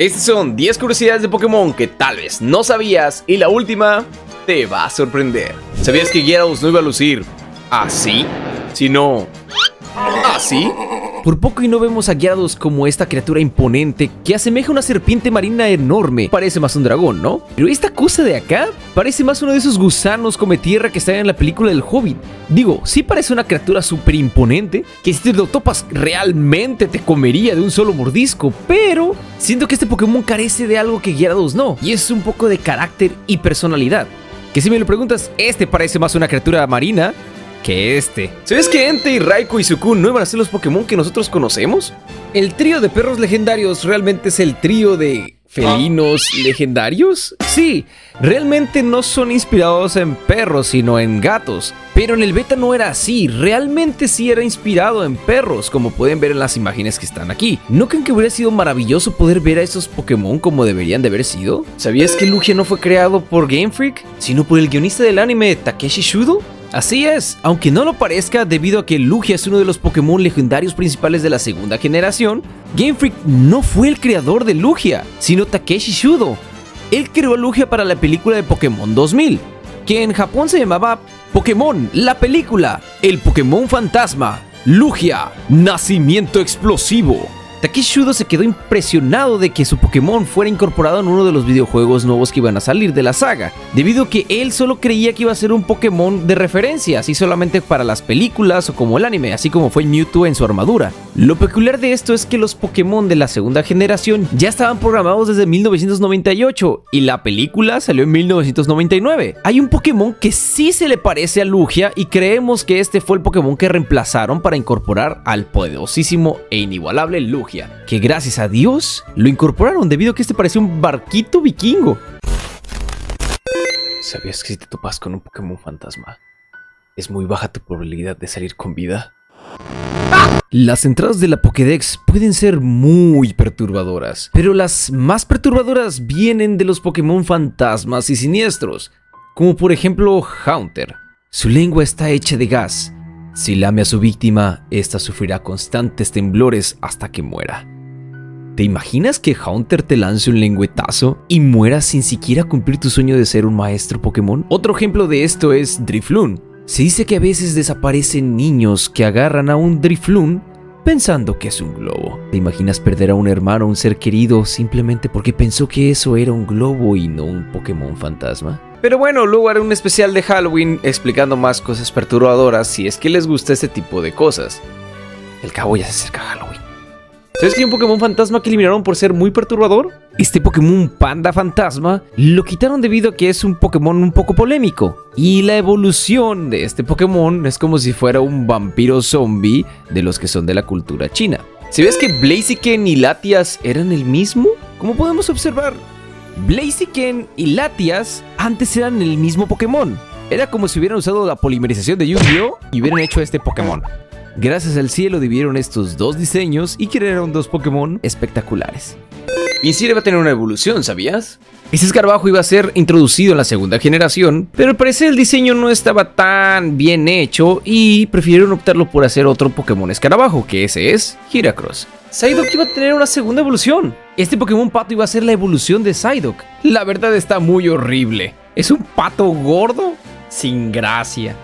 Estas son 10 curiosidades de Pokémon que tal vez no sabías y la última te va a sorprender. ¿Sabías que Gyarados no iba a lucir así? Sino así. Por poco y no vemos a Gyarados como esta criatura imponente que asemeja una serpiente marina enorme. Parece más un dragón, ¿no? Pero esta cosa de acá parece más uno de esos gusanos come tierra que están en la película del Hobbit. Digo, sí parece una criatura súper imponente, que si te lo topas realmente te comería de un solo mordisco, pero siento que este Pokémon carece de algo que Gyarados no, y es un poco de carácter y personalidad. Que si me lo preguntas, este parece más una criatura marina que este. ¿Sabes que Entei, Raikou y Sukun no iban a ser los Pokémon que nosotros conocemos? El trío de perros legendarios realmente es el trío de felinos legendarios? Sí, realmente no son inspirados en perros, sino en gatos. Pero en el beta no era así, realmente sí era inspirado en perros, como pueden ver en las imágenes que están aquí. ¿No creen que hubiera sido maravilloso poder ver a esos Pokémon como deberían de haber sido? ¿Sabías que Lugia no fue creado por Game Freak, sino por el guionista del anime Takeshi Shudo? Así es, aunque no lo parezca debido a que Lugia es uno de los Pokémon legendarios principales de la segunda generación, Game Freak no fue el creador de Lugia, sino Takeshi Shudo. Él creó Lugia para la película de Pokémon 2000, que en Japón se llamaba Pokémon, la película, el Pokémon fantasma, Lugia, nacimiento explosivo. Takeshi se quedó impresionado de que su Pokémon fuera incorporado en uno de los videojuegos nuevos que iban a salir de la saga, debido a que él solo creía que iba a ser un Pokémon de referencia, así solamente para las películas o como el anime, así como fue Mewtwo en su armadura. Lo peculiar de esto es que los Pokémon de la segunda generación ya estaban programados desde 1998 y la película salió en 1999. Hay un Pokémon que sí se le parece a Lugia y creemos que este fue el Pokémon que reemplazaron para incorporar al poderosísimo e inigualable Lugia que gracias a Dios lo incorporaron debido a que este parecía un barquito vikingo. ¿Sabías que si te topas con un Pokémon fantasma, es muy baja tu probabilidad de salir con vida? Las entradas de la Pokédex pueden ser muy perturbadoras, pero las más perturbadoras vienen de los Pokémon fantasmas y siniestros, como por ejemplo Haunter. Su lengua está hecha de gas si lame a su víctima, ésta sufrirá constantes temblores hasta que muera. ¿Te imaginas que Haunter te lance un lengüetazo y muera sin siquiera cumplir tu sueño de ser un maestro Pokémon? Otro ejemplo de esto es Drifloon. Se dice que a veces desaparecen niños que agarran a un Drifloon pensando que es un globo. ¿Te imaginas perder a un hermano o un ser querido simplemente porque pensó que eso era un globo y no un Pokémon fantasma? Pero bueno, luego haré un especial de Halloween explicando más cosas perturbadoras si es que les gusta este tipo de cosas. El cabo ya se acerca a Halloween. ¿Sabes que hay un Pokémon fantasma que eliminaron por ser muy perturbador? Este Pokémon Panda Fantasma lo quitaron debido a que es un Pokémon un poco polémico. Y la evolución de este Pokémon es como si fuera un vampiro zombie de los que son de la cultura china. Ves que Blaziken y Latias eran el mismo, como podemos observar, Blaziken y Latias antes eran el mismo Pokémon. Era como si hubieran usado la polimerización de Yu-Gi-Oh! y hubieran hecho este Pokémon. Gracias al cielo dividieron estos dos diseños y crearon dos Pokémon espectaculares. Pinsir va a tener una evolución, ¿sabías? Ese escarabajo iba a ser introducido en la segunda generación, pero al parecer el diseño no estaba tan bien hecho y prefirieron optarlo por hacer otro Pokémon escarabajo, que ese es Heracross. Psyduck iba a tener una segunda evolución. Este Pokémon pato iba a ser la evolución de Psyduck. La verdad está muy horrible. Es un pato gordo sin gracia.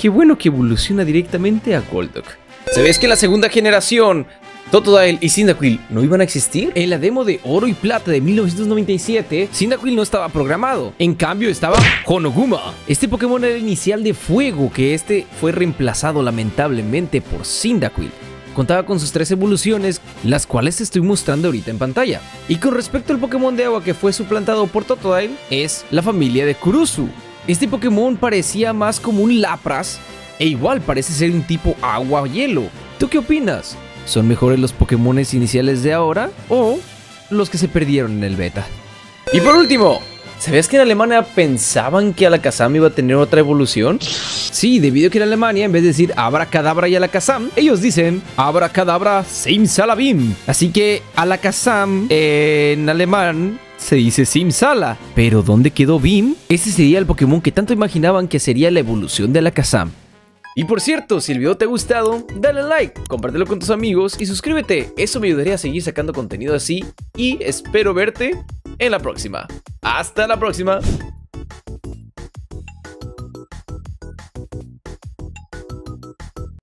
Qué bueno que evoluciona directamente a Golduck. ¿Sabes que la segunda generación Totodile y Cyndaquil no iban a existir? En la demo de Oro y Plata de 1997, Cyndaquil no estaba programado. En cambio estaba Honoguma. Este Pokémon era inicial de fuego, que este fue reemplazado lamentablemente por Cyndaquil contaba con sus tres evoluciones, las cuales estoy mostrando ahorita en pantalla. Y con respecto al Pokémon de agua que fue suplantado por Totodile, es la familia de Kurusu. Este Pokémon parecía más como un Lapras, e igual parece ser un tipo agua-hielo. ¿Tú qué opinas? ¿Son mejores los Pokémon iniciales de ahora o los que se perdieron en el beta? Y por último, ¿Sabías que en Alemania pensaban que Alakazam iba a tener otra evolución? Sí, debido a que en Alemania, en vez de decir Abracadabra y Alakazam, ellos dicen Abracadabra Simsalabim. Así que Alakazam en alemán se dice Simsala. Pero ¿dónde quedó Bim? Ese sería el Pokémon que tanto imaginaban que sería la evolución de Alakazam. Y por cierto, si el video te ha gustado, dale like, compártelo con tus amigos y suscríbete, eso me ayudaría a seguir sacando contenido así y espero verte en la próxima. Hasta la próxima.